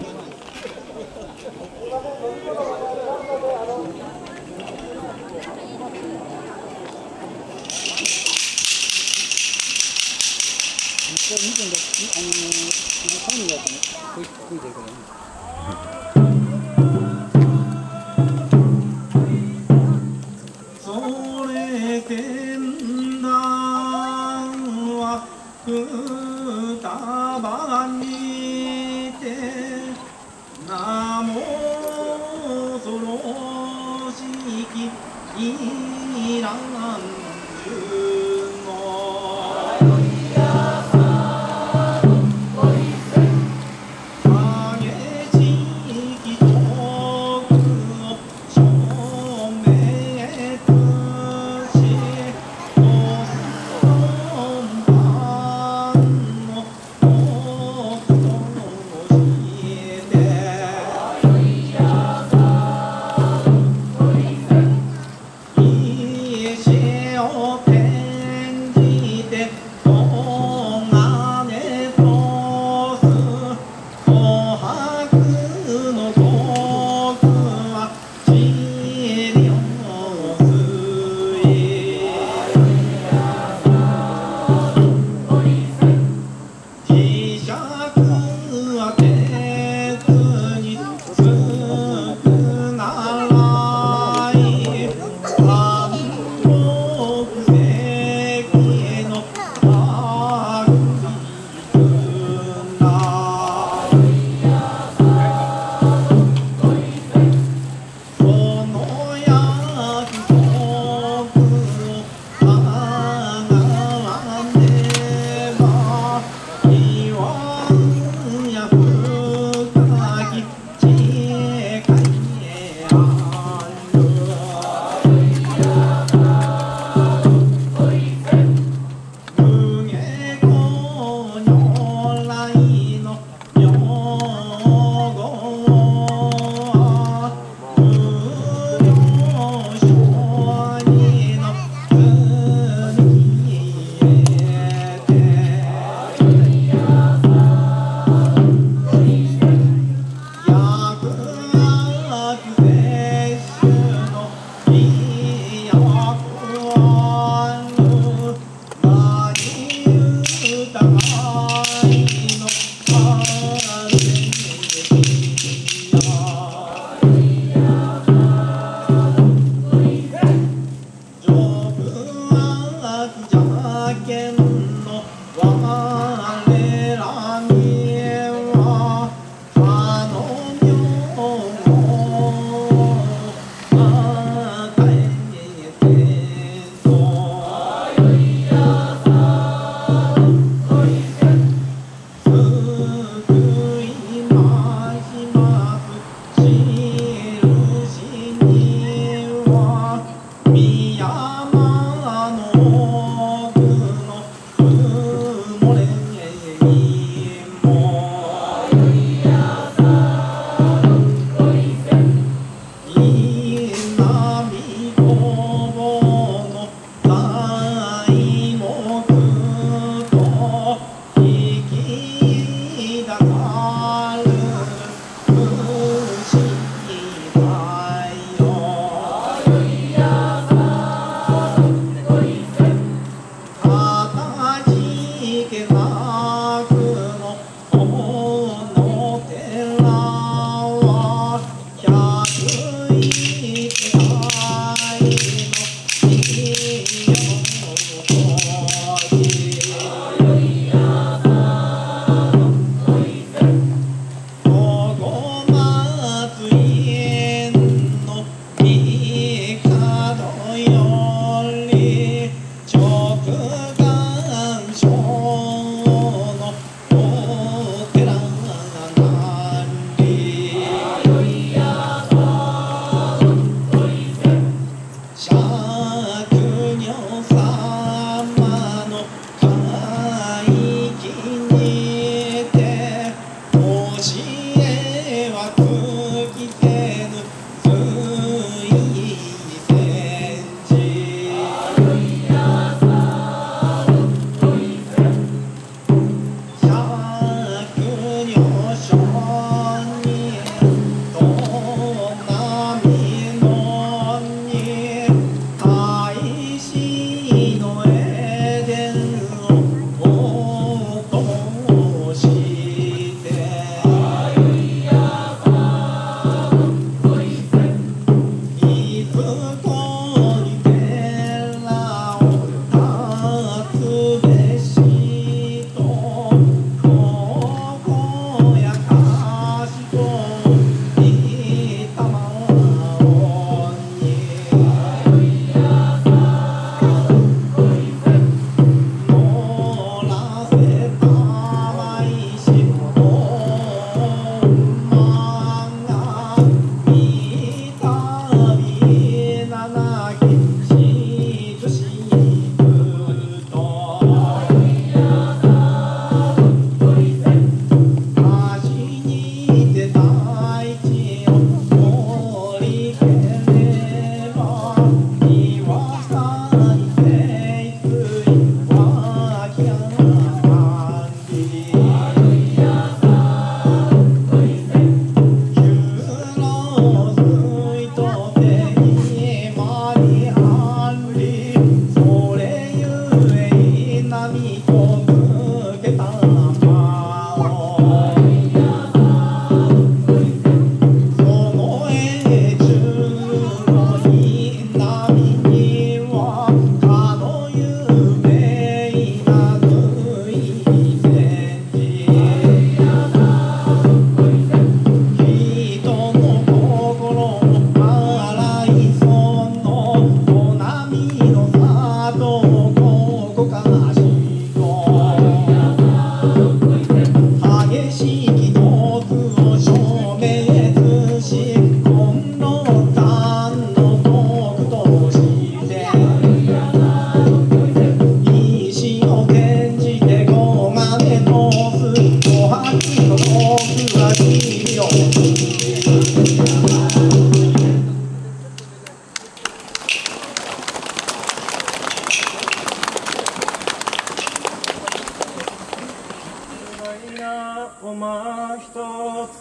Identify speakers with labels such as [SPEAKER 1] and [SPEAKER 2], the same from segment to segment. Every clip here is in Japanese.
[SPEAKER 1] あの、3位だとね、食いてるからね。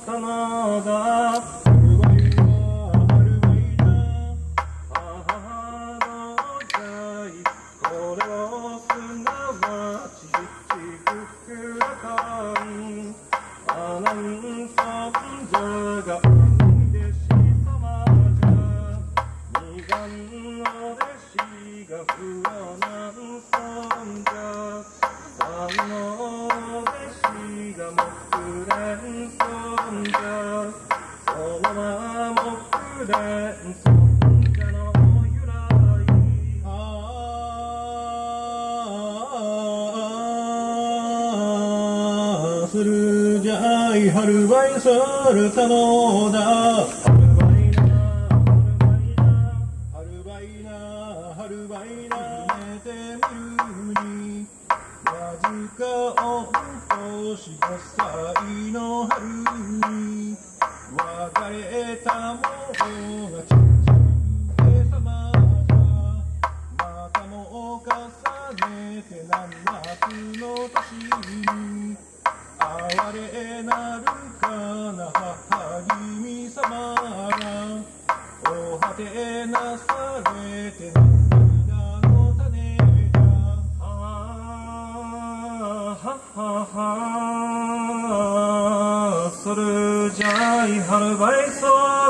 [SPEAKER 2] 様
[SPEAKER 3] が
[SPEAKER 2] 歳の春。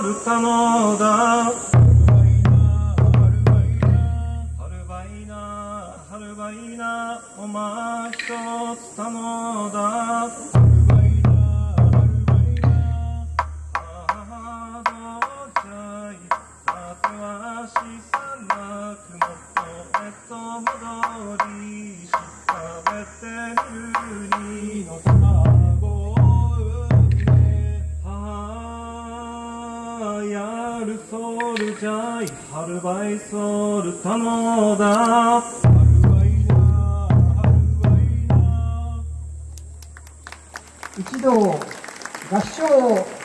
[SPEAKER 2] るかの
[SPEAKER 3] だ。お前一つ頼んだ。
[SPEAKER 2] バイ
[SPEAKER 3] ソル
[SPEAKER 2] タノダ
[SPEAKER 1] 一同合唱。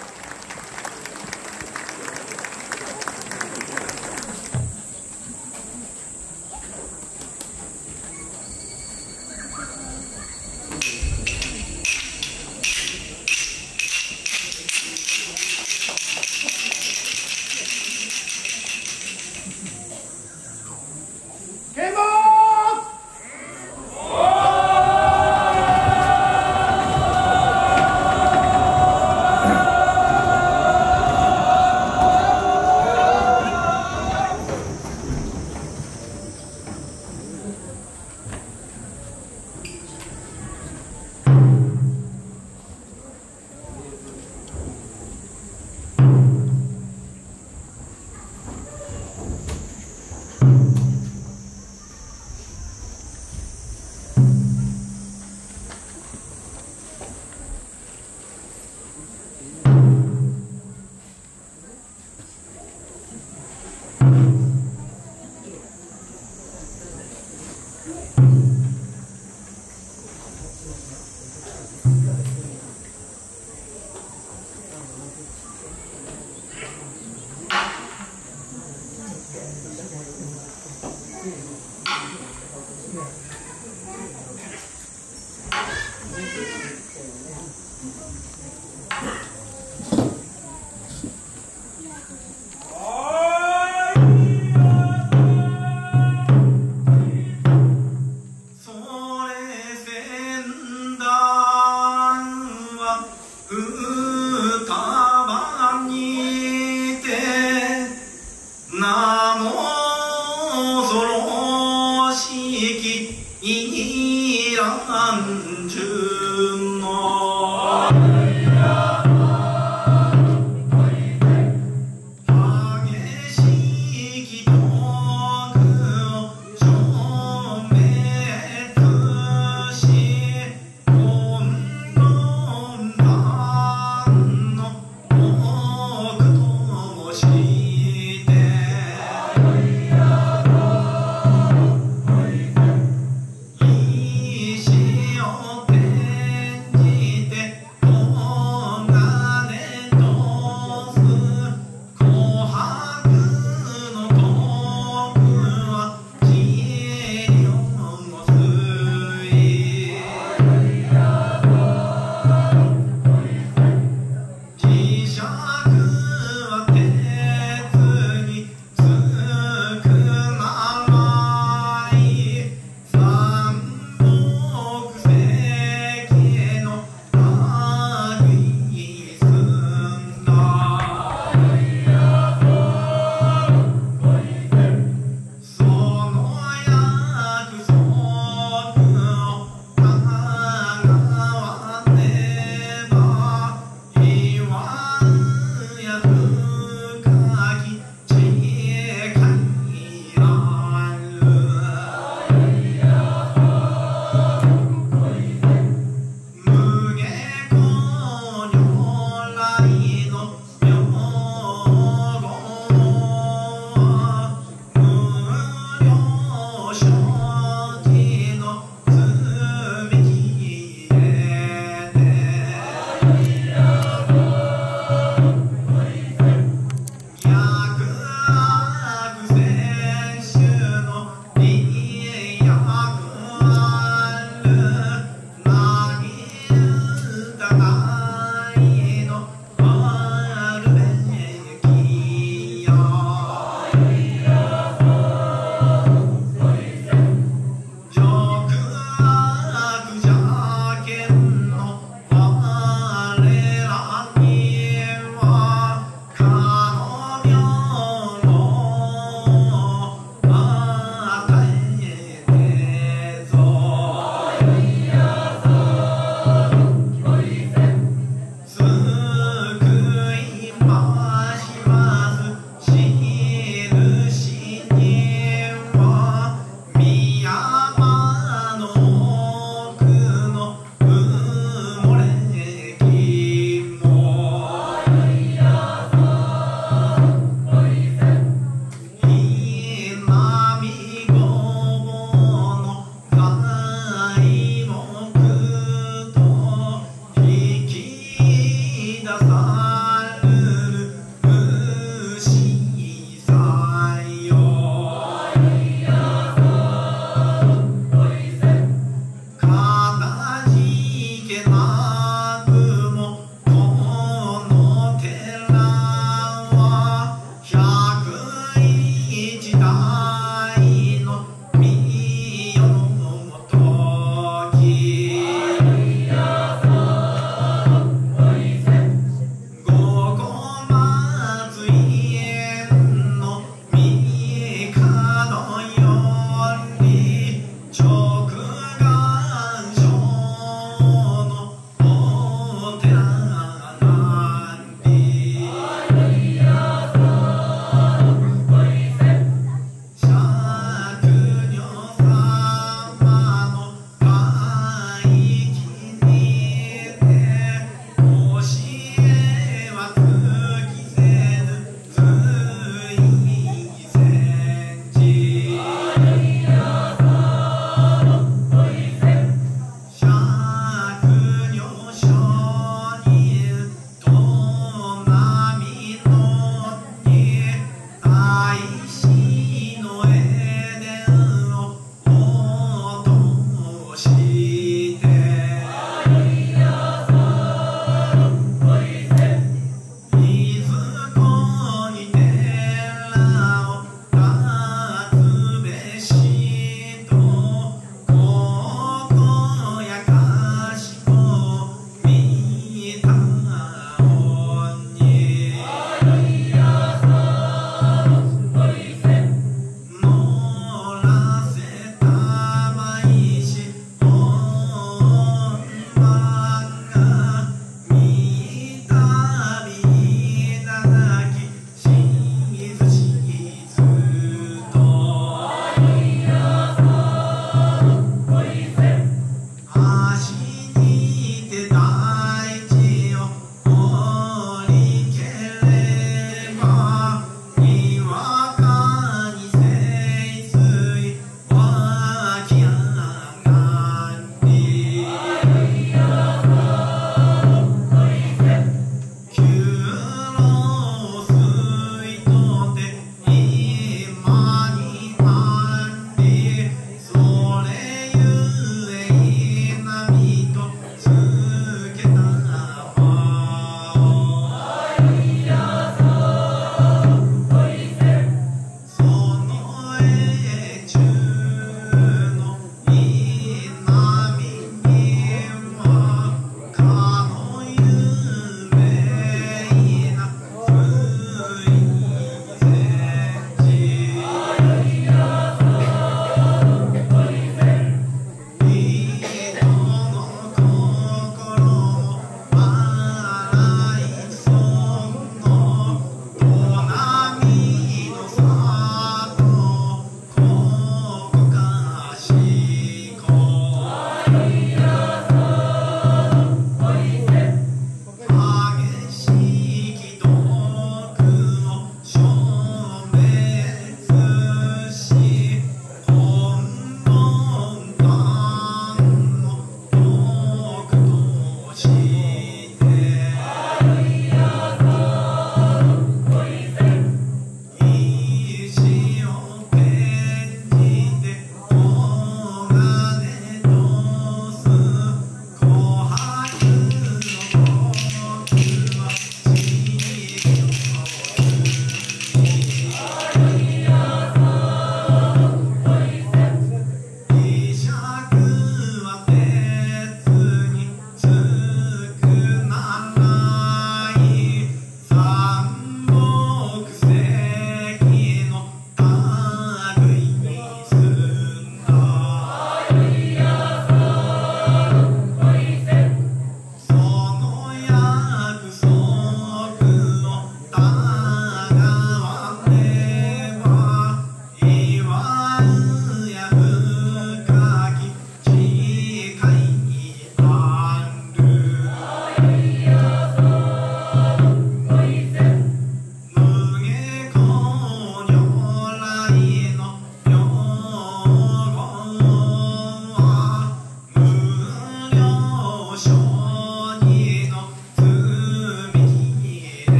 [SPEAKER 4] 영암주